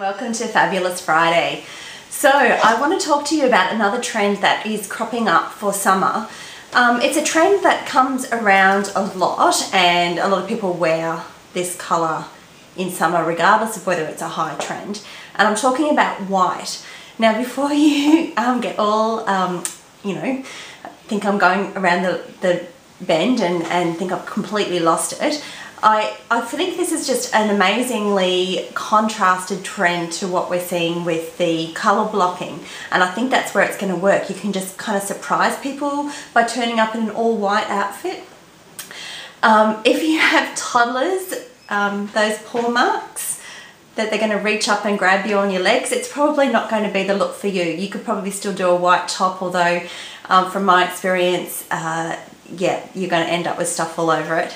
welcome to Fabulous Friday. So I want to talk to you about another trend that is cropping up for summer. Um, it's a trend that comes around a lot and a lot of people wear this colour in summer regardless of whether it's a high trend. And I'm talking about white. Now before you um, get all, um, you know, think I'm going around the, the bend and, and think I've completely lost it, I, I think this is just an amazingly contrasted trend to what we're seeing with the colour blocking and I think that's where it's going to work. You can just kind of surprise people by turning up in an all white outfit. Um, if you have toddlers, um, those paw marks that they're going to reach up and grab you on your legs, it's probably not going to be the look for you. You could probably still do a white top although um, from my experience, uh, yeah, you're going to end up with stuff all over it.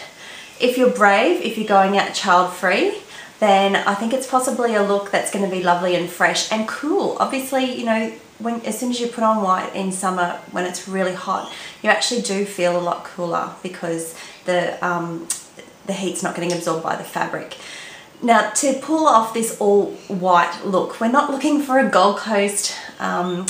If you're brave, if you're going out child-free, then I think it's possibly a look that's going to be lovely and fresh and cool. Obviously, you know, when as soon as you put on white in summer when it's really hot, you actually do feel a lot cooler because the um, the heat's not getting absorbed by the fabric. Now to pull off this all white look, we're not looking for a Gold Coast um,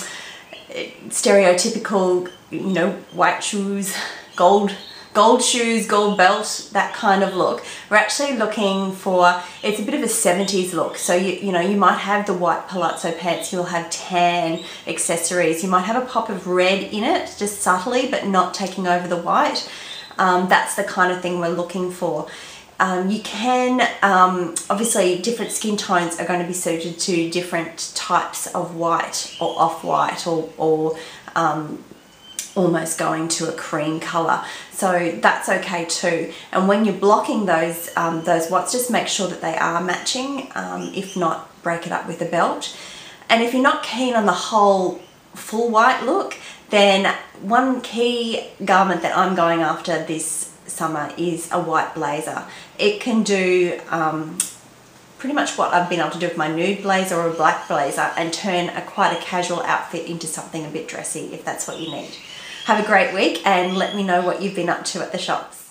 stereotypical, you know, white shoes, gold gold shoes, gold belt, that kind of look. We're actually looking for, it's a bit of a 70s look. So, you, you know, you might have the white palazzo pants, you'll have tan accessories, you might have a pop of red in it, just subtly, but not taking over the white. Um, that's the kind of thing we're looking for. Um, you can, um, obviously different skin tones are going to be suited to different types of white or off-white or, or um, almost going to a cream color so that's okay too. And when you're blocking those um, those whites just make sure that they are matching um, if not break it up with a belt. And if you're not keen on the whole full white look then one key garment that I'm going after this summer is a white blazer. It can do um, pretty much what I've been able to do with my nude blazer or a black blazer and turn a quite a casual outfit into something a bit dressy if that's what you need. Have a great week and let me know what you've been up to at the shops.